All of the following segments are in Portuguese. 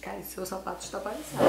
Cara, seu sapato está parecendo.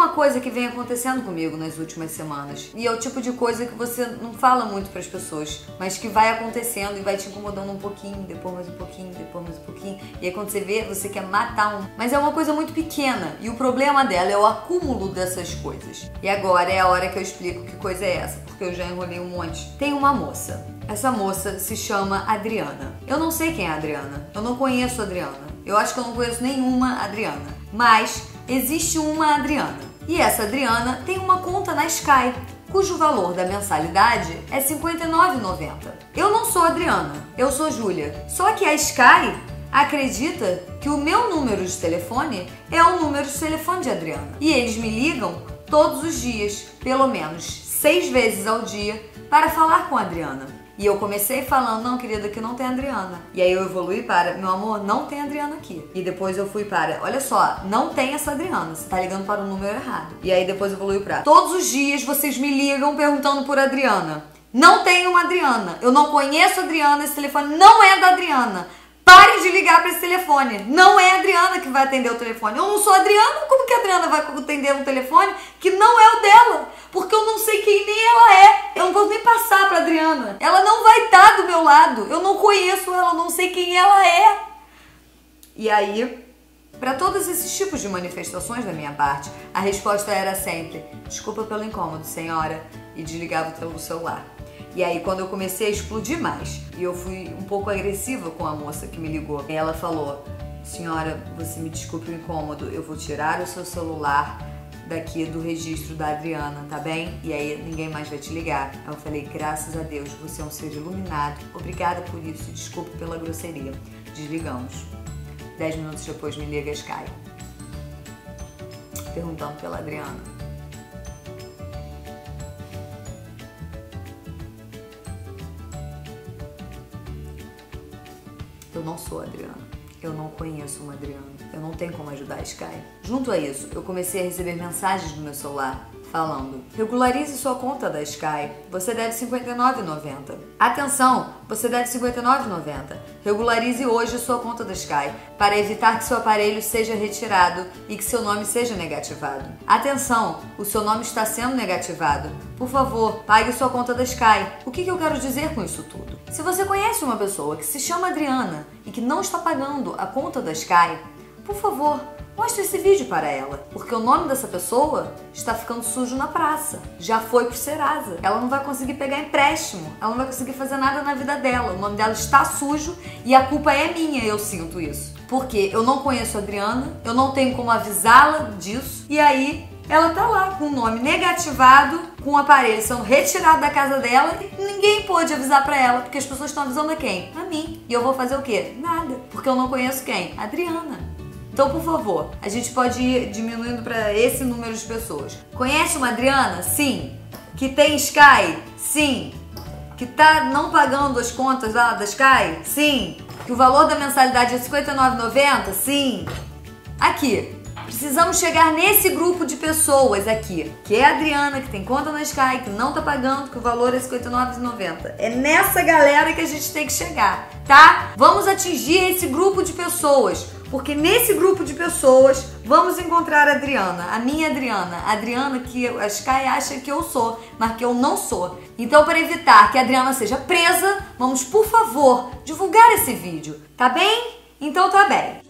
Uma coisa que vem acontecendo comigo nas últimas semanas. E é o tipo de coisa que você não fala muito para as pessoas, mas que vai acontecendo e vai te incomodando um pouquinho, depois mais um pouquinho, depois mais um pouquinho. E aí quando você vê, você quer matar um. Mas é uma coisa muito pequena. E o problema dela é o acúmulo dessas coisas. E agora é a hora que eu explico que coisa é essa, porque eu já enrolei um monte. Tem uma moça. Essa moça se chama Adriana. Eu não sei quem é a Adriana. Eu não conheço a Adriana. Eu acho que eu não conheço nenhuma Adriana. Mas existe uma Adriana. E essa Adriana tem uma conta na Sky, cujo valor da mensalidade é R$ 59,90. Eu não sou Adriana, eu sou Júlia. Só que a Sky acredita que o meu número de telefone é o número de telefone de Adriana. E eles me ligam todos os dias, pelo menos seis vezes ao dia, para falar com a Adriana. E eu comecei falando, não, querida, que não tem Adriana. E aí eu evolui para, meu amor, não tem Adriana aqui. E depois eu fui para, olha só, não tem essa Adriana, você tá ligando para o número errado. E aí depois evolui para, todos os dias vocês me ligam perguntando por Adriana. Não tem uma Adriana. Eu não conheço a Adriana, esse telefone não é da Adriana. Parem de ligar para esse telefone. Não é a Adriana que vai atender o telefone. Eu não sou a Adriana. Como que a Adriana vai atender um telefone que não é o dela? Porque eu não sei quem nem ela é. Eu não vou nem passar para Adriana. Ela não vai estar do meu lado. Eu não conheço ela, não sei quem ela é. E aí, para todos esses tipos de manifestações da minha parte, a resposta era sempre: desculpa pelo incômodo, senhora, e desligava o celular. E aí, quando eu comecei a explodir mais, e eu fui um pouco agressiva com a moça que me ligou, ela falou: Senhora, você me desculpe o incômodo, eu vou tirar o seu celular daqui do registro da Adriana, tá bem? E aí ninguém mais vai te ligar. Eu falei, graças a Deus, você é um ser iluminado. Obrigada por isso, desculpe pela grosseria. Desligamos. Dez minutos depois me liga Sky. Perguntando pela Adriana. Eu não sou Adriana. Eu não conheço uma Adriana. Eu não tenho como ajudar a Sky. Junto a isso, eu comecei a receber mensagens no meu celular falando: regularize sua conta da Sky, você deve R$ 59,90. Atenção, você deve R$ 59,90. Regularize hoje sua conta da Sky para evitar que seu aparelho seja retirado e que seu nome seja negativado. Atenção, o seu nome está sendo negativado. Por favor, pague sua conta da Sky. O que eu quero dizer com isso tudo? Se você conhece uma pessoa que se chama Adriana e que não está pagando a conta da Sky, por favor, Mostre esse vídeo para ela, porque o nome dessa pessoa está ficando sujo na praça. Já foi pro Serasa. Ela não vai conseguir pegar empréstimo, ela não vai conseguir fazer nada na vida dela. O nome dela está sujo e a culpa é minha, eu sinto isso. Porque eu não conheço a Adriana, eu não tenho como avisá-la disso, e aí ela tá lá com o nome negativado, com o aparelho sendo retirado da casa dela e ninguém pôde avisar para ela, porque as pessoas estão avisando a quem? A mim. E eu vou fazer o quê? Nada, porque eu não conheço quem? A Adriana. Então, por favor, a gente pode ir diminuindo para esse número de pessoas. Conhece uma Adriana? Sim. Que tem Sky? Sim. Que tá não pagando as contas lá da Sky? Sim. Que o valor da mensalidade é R$ 59,90? Sim. Aqui, Precisamos chegar nesse grupo de pessoas aqui, que é a Adriana, que tem conta na Sky, que não tá pagando, que o valor é R$ 59,90. É nessa galera que a gente tem que chegar, tá? Vamos atingir esse grupo de pessoas, porque nesse grupo de pessoas vamos encontrar a Adriana, a minha Adriana, a Adriana que a Sky acha que eu sou, mas que eu não sou. Então, para evitar que a Adriana seja presa, vamos, por favor, divulgar esse vídeo, tá bem? Então tá bem.